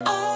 Oh.